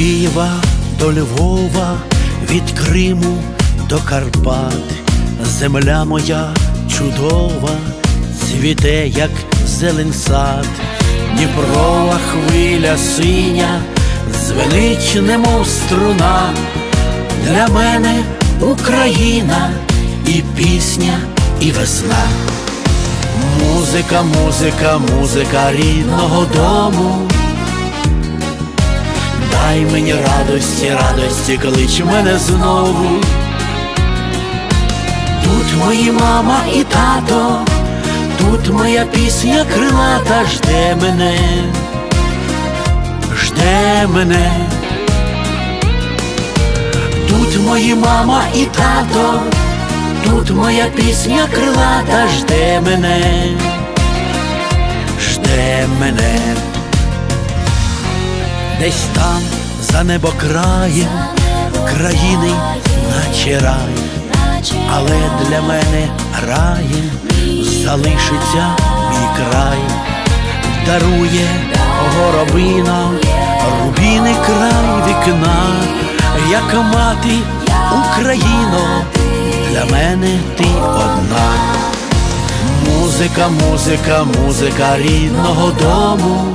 Києва до Львова, від Криму до Карпат, земля моя чудова, цвіте, як зелень сад, Дніпрова хвиля синя, звенить, немов струна, для мене Україна і пісня, і весна. Музика, музика, музика рідного дому. Дай мені радості, радості, клич мене знову. Тут мої мама і тато, тут моя пісня крилата жде мене, жде мене. Тут мої мама і тато, тут моя пісня крилата жде мене, жде мене десь там, за небокраєм, країни, наче рай, але для мене раєм залишиться мій край, дарує горобина, рубіний край вікна, як мати Україно, для мене ти одна. Музика, музика, музика рідного дому.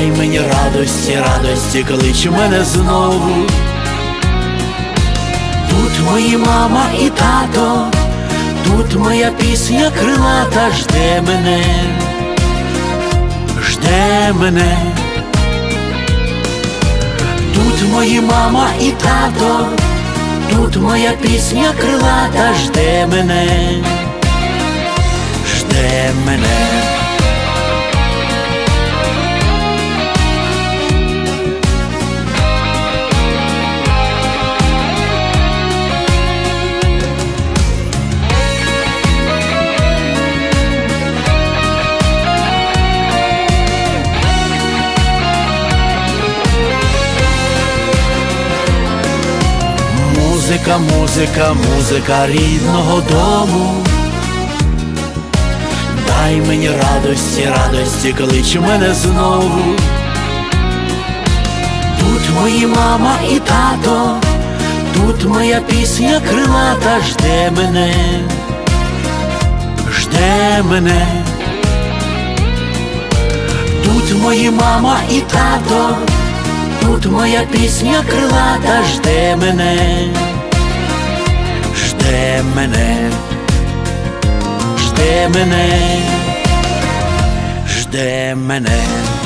Дай мені радості, радості, клич мене знову. Тут мої мама і тато, тут моя пісня крилата жде мене, жде мене. Тут мої мама і тато, тут моя пісня крилата жде мене, жде мене. Музика, музика, музика рідного дому. Дай мені радості, радості, клич мене знову. Тут мої мама і тато, тут моя пісня крилата жде мене, жде мене. Тут мої мама і тато, тут моя пісня крилата жде мене жде мене, жде мене, жде мене.